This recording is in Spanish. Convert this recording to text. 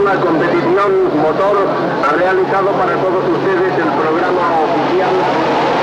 Una competición motor ha realizado para todos ustedes el programa oficial